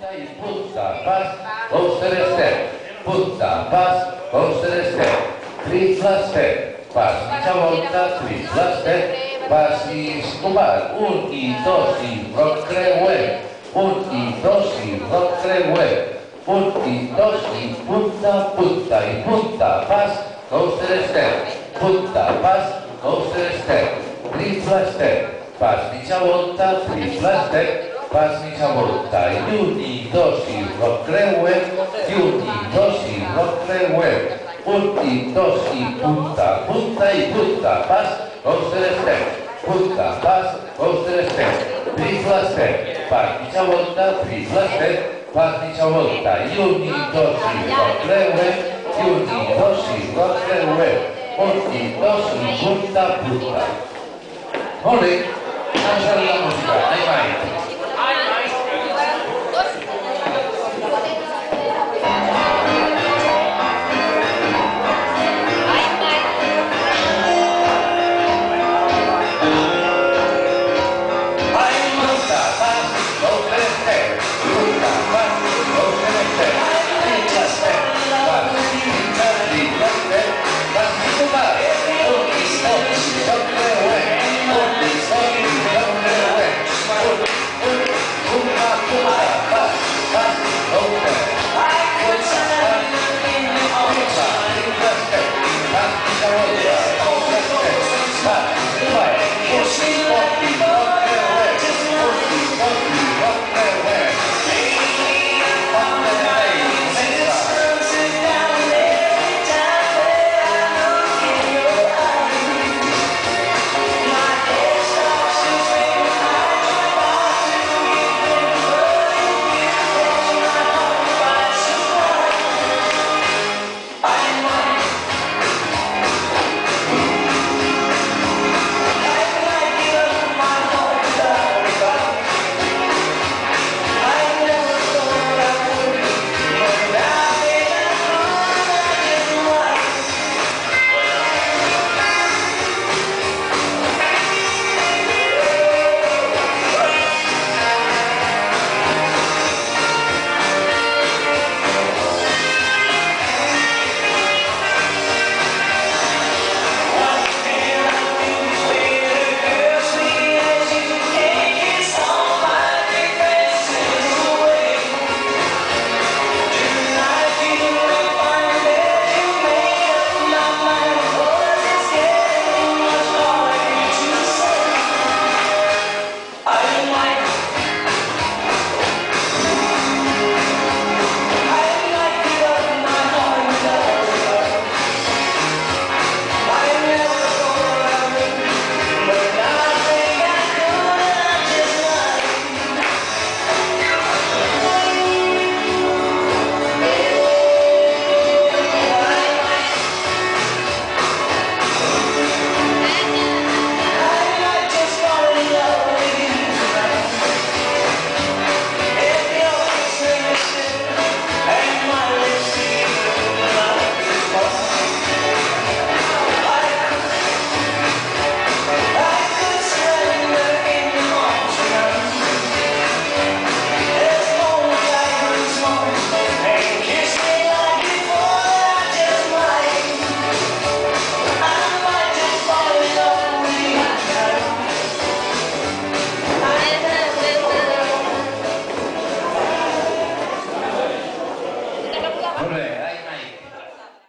y punta, pas, coaster step, punta, pas, coaster step, triple step, pas, mitja volta, triple step, pas i escobar, un i dos i roc creuer, un i dos i roc creuer, un i dos i punta, punta i punta, pas, coaster step, punta, pas, coaster step, triple step, pas mitja volta, triple step, pas mitja volta, i un i dos i roc creuer, i un i dos i roc creuer, un i dos i punta, punta i punta, pas, coaster step, punta, pas, coaster step, triple step, pas mitja volta, triple step, pas mitja volta, i un i dos i roc creuer, i un i dos i roc creuer, un i dos i punta, punta. Molt bé, doncs ara la música, anem a